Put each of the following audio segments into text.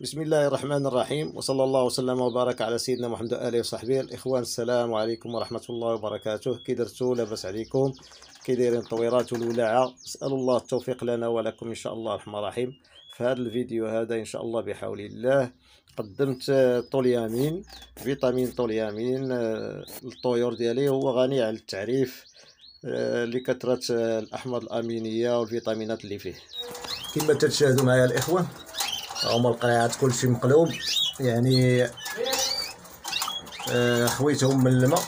بسم الله الرحمن الرحيم وصلى الله وسلم وبارك على سيدنا محمد وآله وصحبه. الإخوان السلام عليكم ورحمة الله وبركاته. كي درتو لاباس عليكم كي دايرين التطويرات والولاعة نسأل الله التوفيق لنا ولكم إن شاء الله الرحمن الرحيم. في هذا الفيديو هذا إن شاء الله بحول الله قدمت طوليامين فيتامين طوليامين آه، الطيور ديالي هو غني عن التعريف آه، لكثرة الأحماض الأمينية والفيتامينات اللي فيه. كما تشاهدوا معايا الإخوة هما القريعات كلشي مقلوب. يعني آه، خويتهم من الماء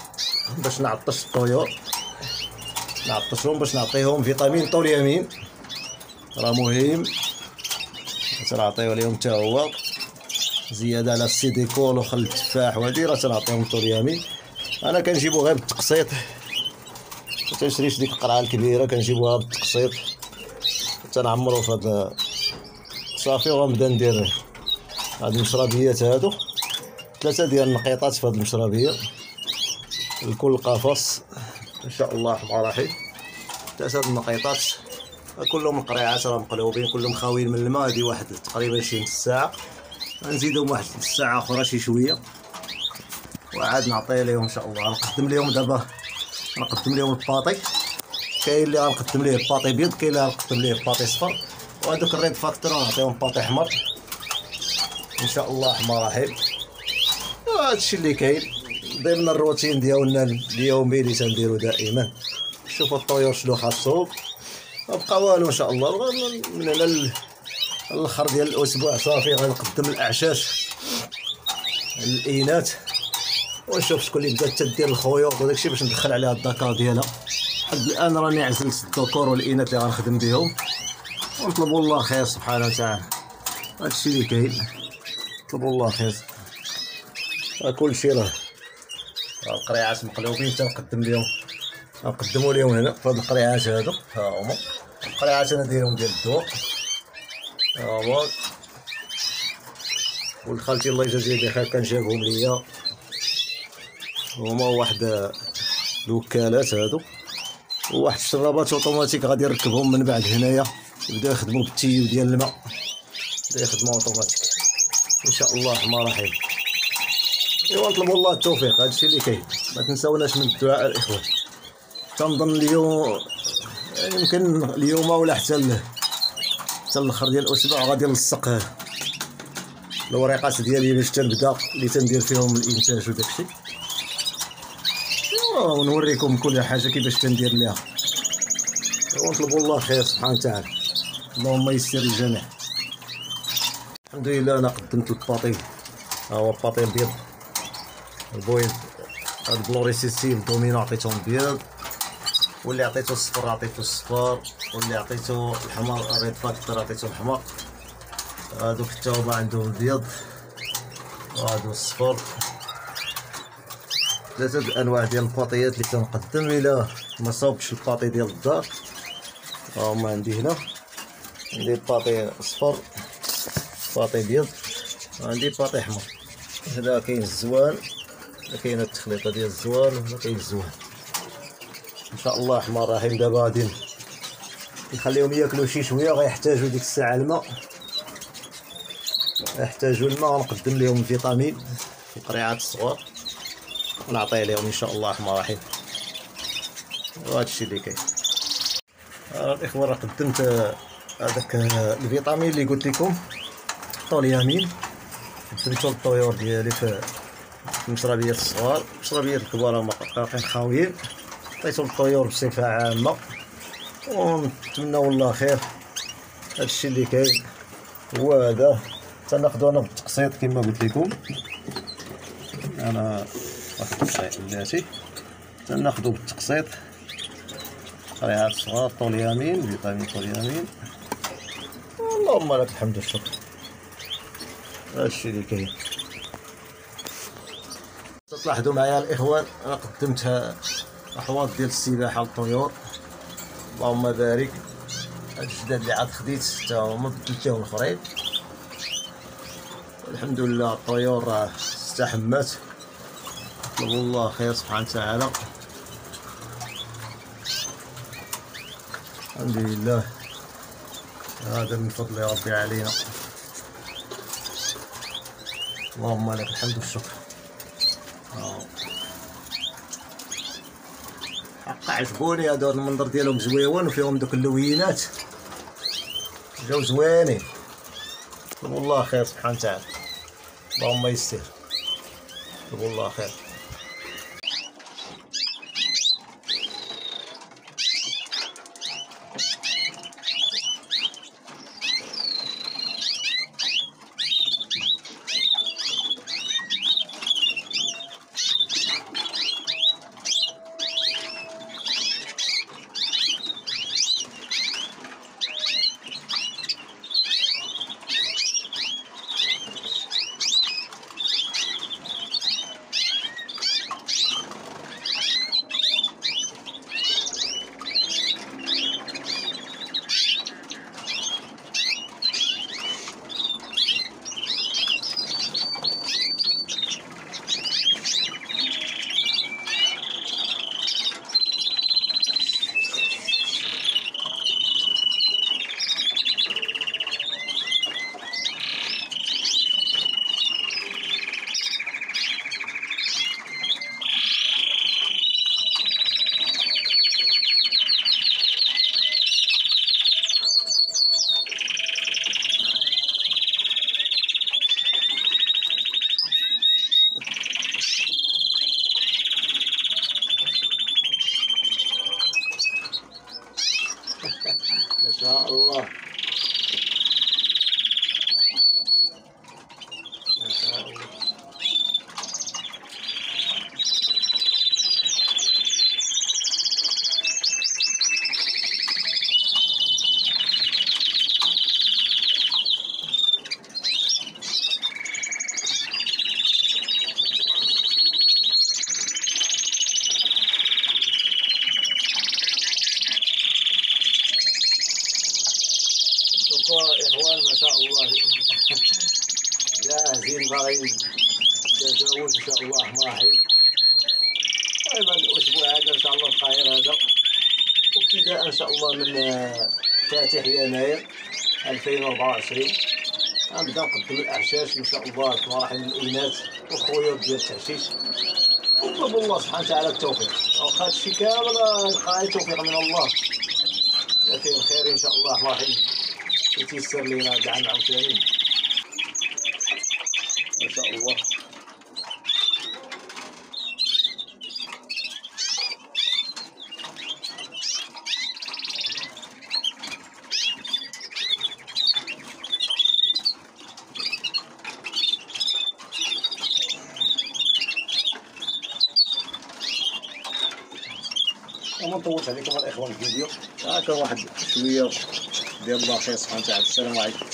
باش نعطش الطيور. نعطشهم باش نعطيهم فيتامين طوليامين راه مهم. تنعطيو ليهم حتى هو. زيادة على السيديكول وخل التفاح وهادي راه تنعطيهم طوليامين أنا كنجيبو غير بالتقسيط. تنشريش ديك القرعة الكبيرة كنجيبوها بالتقسيط. تنعمرو في هاد صافي وغنبدا ندير هاد المشربيات هادو. ثلاثة ديال النقيطات في هاد المشربية. لكل قفص إن شاء الله الرحمن الرحيم. ثلاثة النقيطات. كلهم القريعات راه مقلوبين كلهم خاويين من الماء. هادي واحد تقريبا شي نص ساعة. غنزيدهم واحد نص ساعة أخرى شي شوية. وعاد نعطي ليهم إن شاء الله. غنقدم ليهم دابا غنقدم ليهم ال pâtée. كاين اللي غنقدم ليه pâtée بيض كاين اللي غنقدم ليه pâtée صفر. وهذوك ال red factor غنعطيهم pâtée حمر إن شاء الله وهذا الشيء اللي كاين. ضمن الروتين ديالنا اليومي اللي تنديرو دائما. شوفوا الطيور شنو ما بقى والو إن شاء الله. من هنا الأخر ديال الأسبوع. صافي غنقدم الأعشاش. الإناث. ونشوف شكون اللي بدات تدير الخيوط وداكشي باش ندخل عليها الدكار ديالها. لحد الآن راني عزلت الذكور والإناث اللي غنخدم بهم. ونطلبوا الله خير سبحانه وتعالى. هادشي اللي كاين نطلبوا الله خير. راه كلشي راه القريعات مقلوبين تنقدم لهم نقدموا لهم هنا في هاد القريعات هادو ها هما. القريعات أنا دايرهم ديال الدواء. ها هما. والخالتي الله يجازيه بخير كان جابهم ليا. هما واحد الوكالات هادو. وواحد الشرابات أوتوماتيك غادي نركبهم من بعد هنايا. يبداو يخدموا بالتيو ديال الماء. يبداو يخدموا أوتوماتيك. إن شاء الله الرحمن الرحيم إيوا نطلبوا الله التوفيق. هادشي اللي كاين. ما تنساوناش من الدعاء الاخوان تنظن اليوم يمكن اليوم ولا حتى حتى الأخر ديال الأسبوع غادي نلصق الوريقات ديالي باش تنبدأ اللي تندير فيهم الإنتاج وداكشي ونوريكم كل حاجة كيفاش تندير ليها. ونطلبوا الله خير سبحانه وتعالى. اللهم يسر الجميع. الحمد لله أنا قدمت الباطي ها هو الباطي البيض البويض هاد ال blanc récessif dominant عطيتهم بيض. واللي عطيتو الصفر عطيتو الصفر. واللي عطيتو الحمر ال red factor عطيتو الحمر هادوك حتى هما عندهم البيض وهادو الصفر. ثلاثة الأنواع ديال الباطيات اللي تنقدم إلا ما صاوبتش ال pâtée ديال الدار. هما عندي هنا. عندي pâtée صفر pâtée بيض وعندي باطي حمر هنا كاين الزوان كاينة التخليطة ديال الزوان وهنا كاين الزوان. إن شاء الله الرحمن الرحيم دابا غادي نخليهم ياكلوا شي شوية غيحتاجوا ديك الساعة الماء. يحتاجوا الماء غنقدم لهم الفيتامين في القريعات الصغار. ونعطيه لهم إن شاء الله الرحمن الرحيم وهذا الشيء اللي كاين. آه، الإخوة راه قدمت هذاك الفيتامين اللي قلت لكم طوليامين. قدمتو للطيور ديالي في المشربيات الصغار. المشربيات الكبار هما باقيين خاويين. عطيتهم الطيور بصفة عامة. ونتمنوا الله خير. هادشي اللي كاين هو هذا. تناخدو أنا بالتقسيط كما قلت لكم. أنا واحد الشيء بلاتي تناخدو بالتقسيط. قريعات صغار طوليامين فيتامين طوليامين. اللهم لك الحمد والشكر. هادشي اللي كاين تلاحظوا معايا الإخوان أنا قدمت أحواض ديال السباحة للطيور اللهم بارك. هاد الجداد اللي عاد خديت حتى هما بدلتيهم الاخرين الحمد لله الطيور راه استحمات نطلبوا الله خير سبحانه وتعالى. الحمد لله. هذا من فضل ربي علينا. اللهم لك الحمد والشكر. آه. حق عجبوني هادو المنظر ديالهم زويون وفيهم دوك اللوينات. جاو زوينين. والله خير سبحانه وتعالى. اللهم يستر والله خير. ما شاء الله ما شاء الله اخوان ما شاء الله. جاهزين باغيين تزاوج إن شاء الله ماحي غالبا الأسبوع هذا إن شاء الله القاهره هذا. وابتداء إن شاء الله من آه، فاتح يناير 2024 غنبدا نقدم الاعشاش إن شاء الله في مراحل الاناث والخيوط ديال التعشيش ونطلب الله سبحانه وتعالى التوفيق. واخا هادشي كامل غاية توفيق من الله. فيه الخير إن شاء الله الله يتيسر لينا كاع عاوتاني ما شاء الله. وما نطولش عليكم الإخوان الفيديو. هكا واحد شوية. ديال الله خير سبحانه وتعالى السلام عليكم